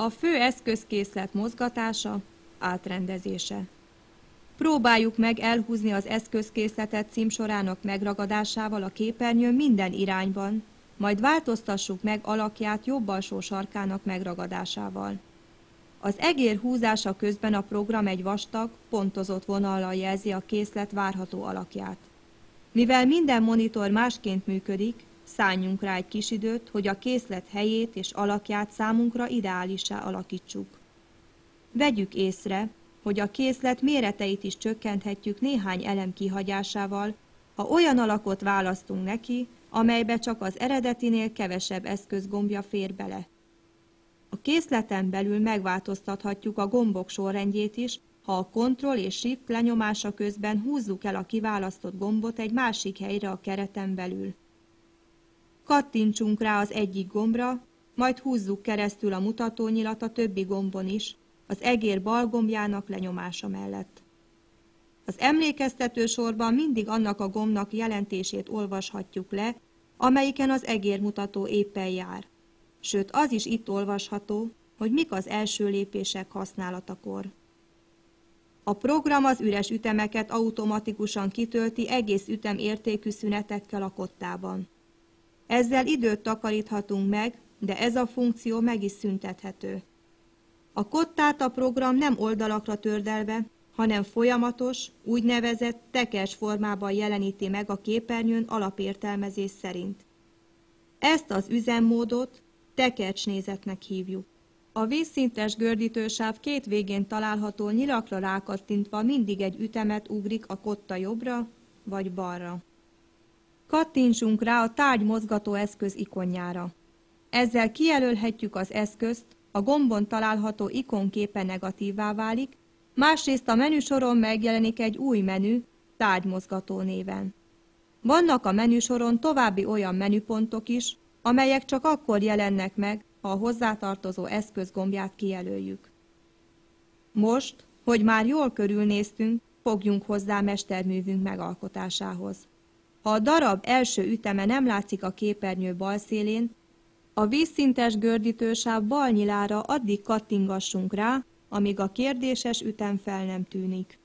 A fő eszközkészlet mozgatása, átrendezése. Próbáljuk meg elhúzni az eszközkészletet címsorának megragadásával a képernyőn minden irányban, majd változtassuk meg alakját jobb alsó sarkának megragadásával. Az egér húzása közben a program egy vastag, pontozott vonallal jelzi a készlet várható alakját. Mivel minden monitor másként működik, szálljunk rá egy kis időt, hogy a készlet helyét és alakját számunkra ideálissá alakítsuk. Vegyük észre, hogy a készlet méreteit is csökkenthetjük néhány elem kihagyásával, ha olyan alakot választunk neki, amelybe csak az eredetinél kevesebb eszközgombja fér bele. A készleten belül megváltoztathatjuk a gombok sorrendjét is, ha a Ctrl és Shift lenyomása közben húzzuk el a kiválasztott gombot egy másik helyre a kereten belül. Kattintsunk rá az egyik gombra, majd húzzuk keresztül a mutatónyilat a többi gombon is, az egér bal gombjának lenyomása mellett. Az emlékeztető sorban mindig annak a gombnak jelentését olvashatjuk le, amelyiken az egérmutató éppen jár. Sőt, az is itt olvasható, hogy mik az első lépések használatakor. A program az üres ütemeket automatikusan kitölti egész ütem értékű szünetekkel a kottában. Ezzel időt takaríthatunk meg, de ez a funkció meg is szüntethető. A kottát program nem oldalakra tördelve, hanem folyamatos, úgynevezett tekers formában jeleníti meg a képernyőn alapértelmezés szerint. Ezt az üzemmódot tekercsnézetnek hívjuk. A vízszintes gördítősáv két végén található nyilakra rákattintva mindig egy ütemet ugrik a kotta jobbra vagy balra. Kattintsunk rá a tárgy mozgató eszköz ikonjára. Ezzel kijelölhetjük az eszközt, a gombon található ikonképe negatívá válik, másrészt a menüsoron megjelenik egy új menü, tárgymozgató néven. Vannak a menüsoron további olyan menüpontok is, amelyek csak akkor jelennek meg, ha a hozzátartozó eszköz gombját kijelöljük. Most, hogy már jól körülnéztünk, fogjunk hozzá mesterművünk megalkotásához. Ha a darab első üteme nem látszik a képernyő bal szélén, a vízszintes gördítősáv bal nyilára addig kattingassunk rá, amíg a kérdéses ütem fel nem tűnik.